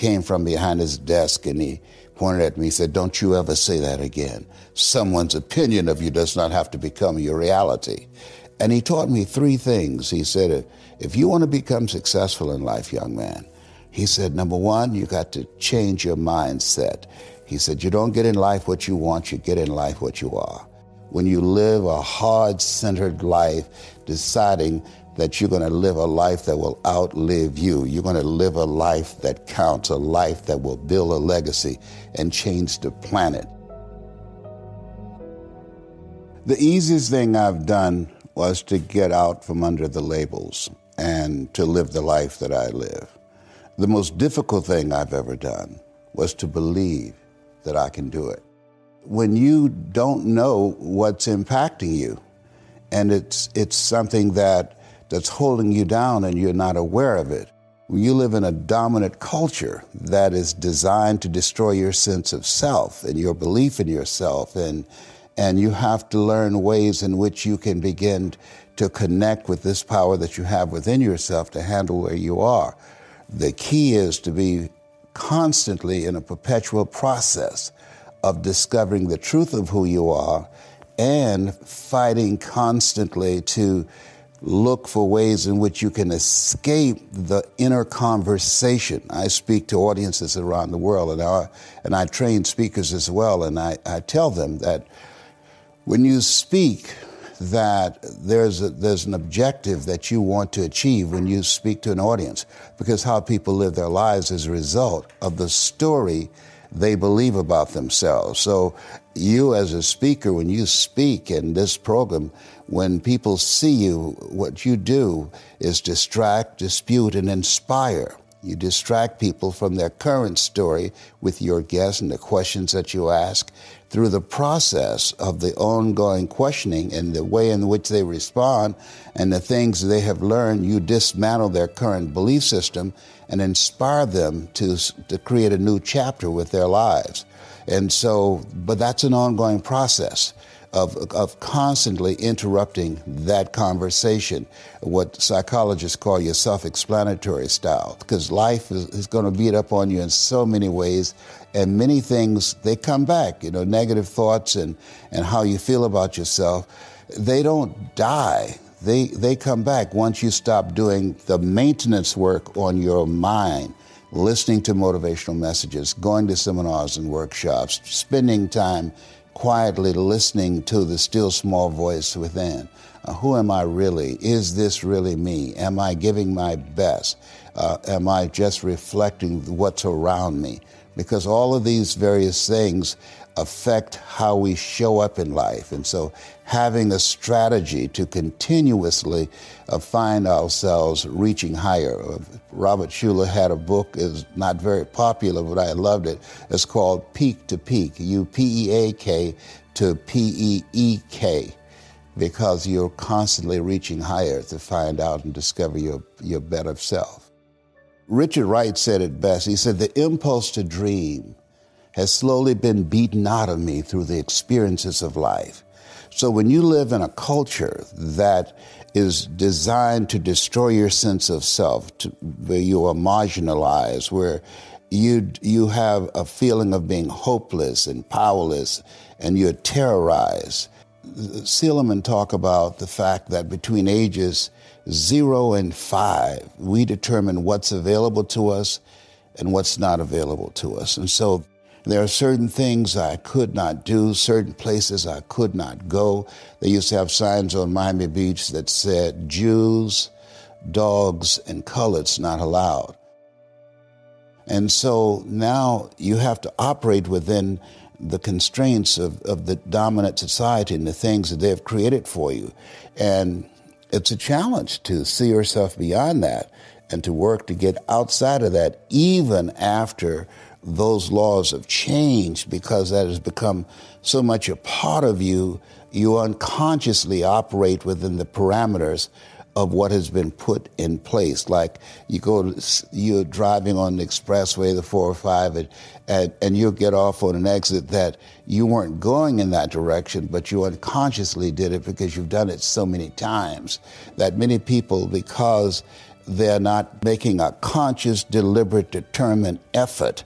came from behind his desk and he pointed at me. He said, Don't you ever say that again. Someone's opinion of you does not have to become your reality. And he taught me three things. He said, If you want to become successful in life, young man, he said, Number one, you got to change your mindset. He said, You don't get in life what you want, you get in life what you are. When you live a hard centered life, deciding that you're going to live a life that will outlive you. You're going to live a life that counts, a life that will build a legacy and change the planet. The easiest thing I've done was to get out from under the labels and to live the life that I live. The most difficult thing I've ever done was to believe that I can do it. When you don't know what's impacting you, and it's, it's something that that's holding you down and you're not aware of it. You live in a dominant culture that is designed to destroy your sense of self and your belief in yourself. And, and you have to learn ways in which you can begin to connect with this power that you have within yourself to handle where you are. The key is to be constantly in a perpetual process of discovering the truth of who you are and fighting constantly to look for ways in which you can escape the inner conversation. I speak to audiences around the world, and I, and I train speakers as well, and I, I tell them that when you speak, that there's, a, there's an objective that you want to achieve when you speak to an audience, because how people live their lives is a result of the story they believe about themselves. So, you as a speaker, when you speak in this program, when people see you, what you do is distract, dispute, and inspire. You distract people from their current story with your guests and the questions that you ask. Through the process of the ongoing questioning and the way in which they respond and the things they have learned, you dismantle their current belief system and inspire them to, to create a new chapter with their lives. And so, but that's an ongoing process of, of constantly interrupting that conversation, what psychologists call your self explanatory style, because life is, is going to beat up on you in so many ways. And many things, they come back, you know, negative thoughts and, and how you feel about yourself, they don't die. They, they come back once you stop doing the maintenance work on your mind listening to motivational messages, going to seminars and workshops, spending time quietly listening to the still small voice within. Uh, who am I really? Is this really me? Am I giving my best? Uh, am I just reflecting what's around me? Because all of these various things affect how we show up in life. And so having a strategy to continuously uh, find ourselves reaching higher. Uh, Robert Schuller had a book, is not very popular, but I loved it. It's called Peak to Peek, U-P-E-A-K to P-E-E-K, because you're constantly reaching higher to find out and discover your, your better self. Richard Wright said it best. He said, the impulse to dream has slowly been beaten out of me through the experiences of life. So when you live in a culture that is designed to destroy your sense of self, to, where you are marginalized, where you you have a feeling of being hopeless and powerless, and you're terrorized. Seligman talk about the fact that between ages zero and five, we determine what's available to us and what's not available to us, and so there are certain things I could not do, certain places I could not go. They used to have signs on Miami Beach that said Jews, dogs, and coloreds not allowed. And so now you have to operate within the constraints of, of the dominant society and the things that they've created for you. And it's a challenge to see yourself beyond that and to work to get outside of that even after those laws have changed because that has become so much a part of you, you unconsciously operate within the parameters of what has been put in place. Like you go, you're driving on the expressway, the 405, and, and, and you'll get off on an exit that you weren't going in that direction, but you unconsciously did it because you've done it so many times that many people, because they're not making a conscious, deliberate, determined effort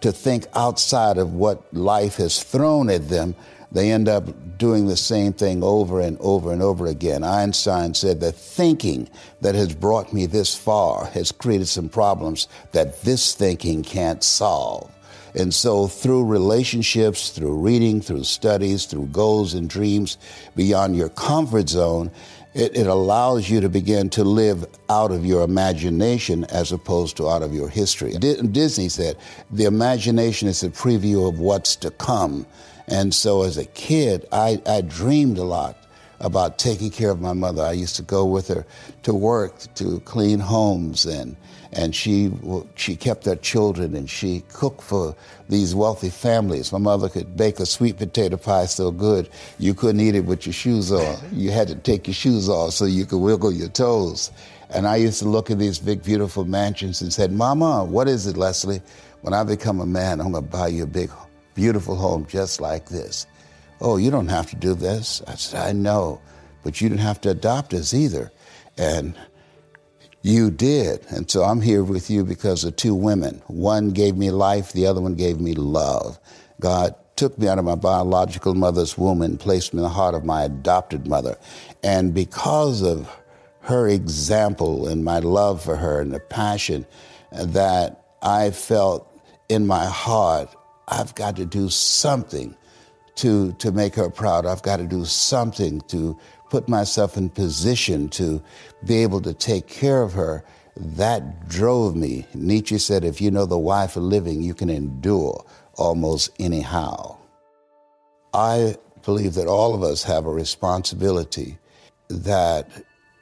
to think outside of what life has thrown at them, they end up doing the same thing over and over and over again. Einstein said that thinking that has brought me this far has created some problems that this thinking can't solve. And so, through relationships, through reading, through studies, through goals and dreams beyond your comfort zone, it, it, allows you to begin to live out of your imagination as opposed to out of your history. Disney said the imagination is a preview of what's to come. And so as a kid, I, I dreamed a lot about taking care of my mother. I used to go with her to work to clean homes and and she she kept her children and she cooked for these wealthy families. My mother could bake a sweet potato pie so good you couldn't eat it with your shoes on. You had to take your shoes off so you could wiggle your toes. And I used to look at these big, beautiful mansions and said, "Mama, what is it, Leslie? When I become a man, I'm going to buy you a big, beautiful home just like this." Oh, you don't have to do this. I said, I know, but you didn't have to adopt us either. And you did. And so I'm here with you because of two women. One gave me life, the other one gave me love. God took me out of my biological mother's womb and placed me in the heart of my adopted mother. And because of her example and my love for her and the passion that I felt in my heart, I've got to do something to, to make her proud. I've got to do something to put myself in position to be able to take care of her. That drove me. Nietzsche said, if you know the why for living, you can endure almost anyhow. I believe that all of us have a responsibility that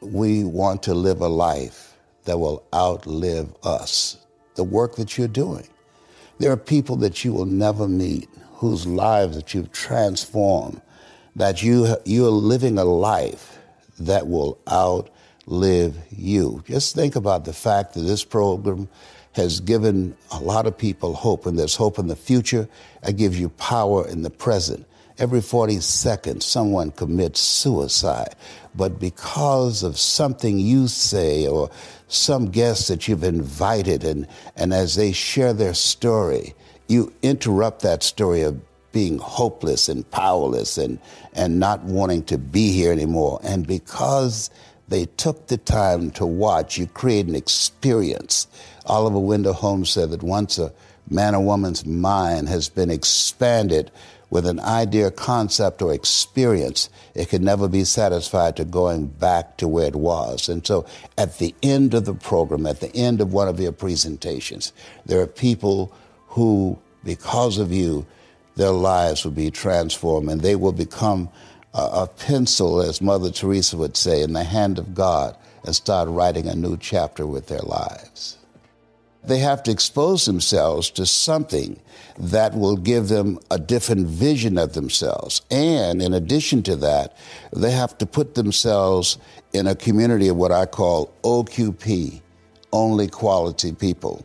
we want to live a life that will outlive us, the work that you're doing. There are people that you will never meet whose lives that you've transformed, that you, you're living a life that will outlive you. Just think about the fact that this program has given a lot of people hope, and there's hope in the future. It gives you power in the present. Every 40 seconds, someone commits suicide. But because of something you say or some guest that you've invited, and, and as they share their story, you interrupt that story of being hopeless and powerless and, and not wanting to be here anymore. And because they took the time to watch, you create an experience. Oliver Wendell Holmes said that once a man or woman's mind has been expanded with an idea, concept, or experience, it can never be satisfied to going back to where it was. And so at the end of the program, at the end of one of your presentations, there are people who, because of you, their lives will be transformed and they will become a, a pencil, as Mother Teresa would say, in the hand of God and start writing a new chapter with their lives. They have to expose themselves to something that will give them a different vision of themselves. And in addition to that, they have to put themselves in a community of what I call OQP, only quality people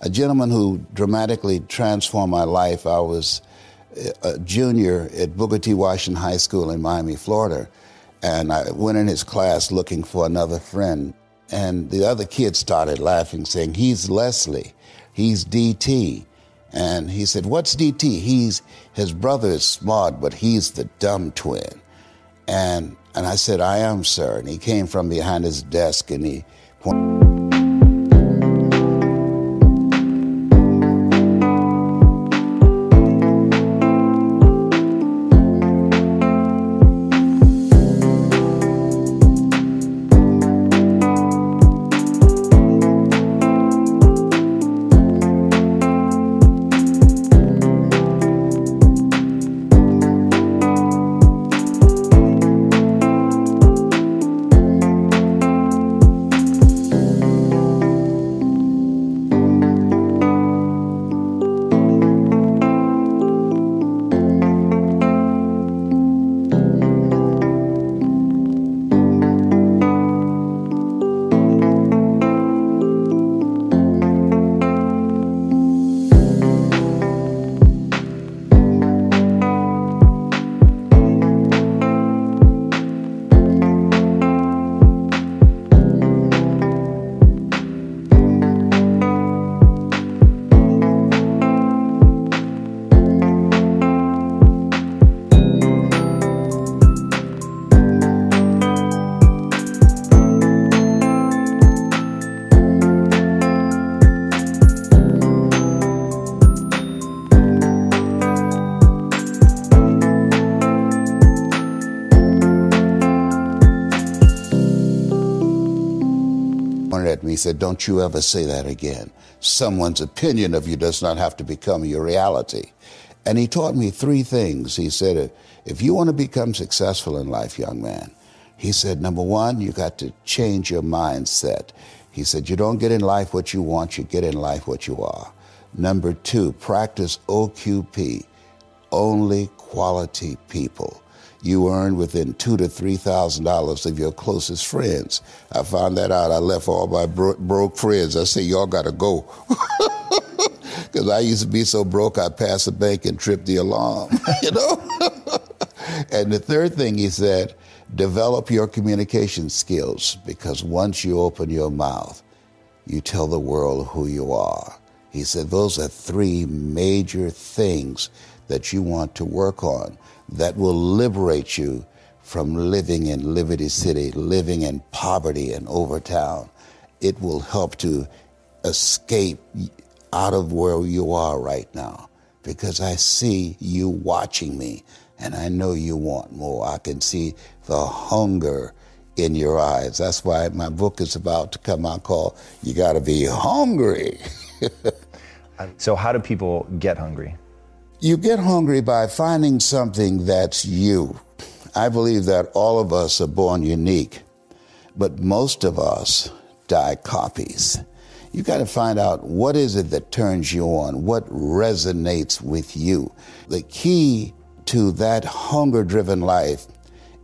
a gentleman who dramatically transformed my life. I was a junior at Booker T. Washington High School in Miami, Florida, and I went in his class looking for another friend. And the other kids started laughing, saying, He's Leslie, he's DT. And he said, What's DT? He's his brother is smart, but he's the dumb twin. And and I said, I am, sir. And he came from behind his desk and he pointed. Said, Don't you ever say that again. Someone's opinion of you does not have to become your reality. And he taught me three things. He said, If you want to become successful in life, young man, he said, Number one, you got to change your mindset. He said, You don't get in life what you want, you get in life what you are. Number two, practice OQP, only quality people you earn within two to three thousand dollars of your closest friends. I found that out. I left all my bro- broke friends. I said, y'all got to go. Because I used to be so broke, I'd pass a bank and trip the alarm, you know? and the third thing he said, develop your communication skills because once you open your mouth, you tell the world who you are. He said, those are three major things that you want to work on that will liberate you from living in Liberty City, living in poverty in Overtown. It will help to escape out of where you are right now because I see you watching me and I know you want more. I can see the hunger in your eyes. That's why my book is about to come out called You Gotta Be Hungry. so, how do people get hungry? You get hungry by finding something that's you. I believe that all of us are born unique, but most of us die copies. You got to find out what is it that turns you on, what resonates with you. The key to that hunger driven life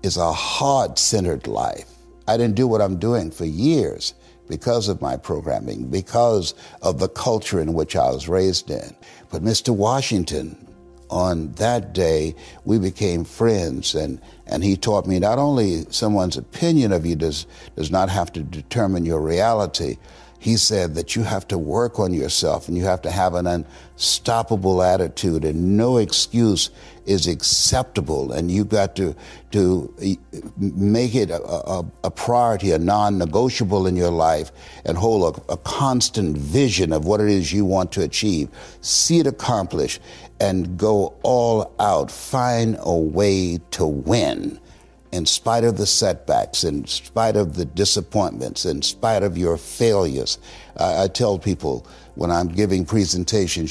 is a heart centered life. I didn't do what I'm doing for years because of my programming, because of the culture in which I was raised in. But Mr. Washington, on that day, we became friends, and, and he taught me not only someone's opinion of you does, does not have to determine your reality, he said that you have to work on yourself and you have to have an unstoppable attitude and no excuse is acceptable. And you've got to to make it a, a, a priority a non-negotiable in your life and hold a, a constant vision of what it is you want to achieve. See it accomplished and go all out. Find a way to win in spite of the setbacks, in spite of the disappointments, in spite of your failures. I, I tell people when I'm giving presentations.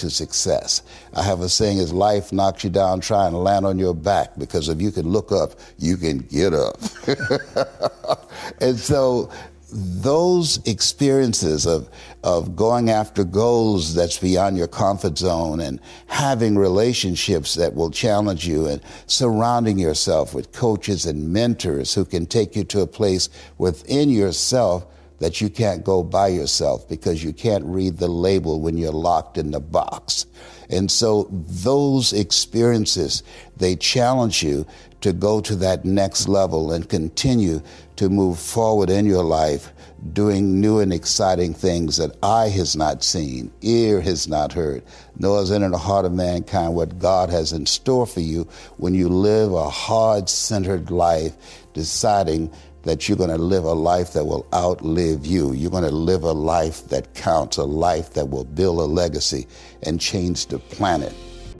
To success. I have a saying is life knocks you down, try and land on your back because if you can look up, you can get up. and so those experiences of of going after goals that's beyond your comfort zone and having relationships that will challenge you and surrounding yourself with coaches and mentors who can take you to a place within yourself that you can't go by yourself because you can't read the label when you're locked in the box. And so those experiences, they challenge you to go to that next level and continue to move forward in your life, doing new and exciting things that eye has not seen, ear has not heard, nor is in the heart of mankind what God has in store for you when you live a hard centered life, deciding that you're going to live a life that will outlive you. You're going to live a life that counts, a life that will build a legacy and change the planet.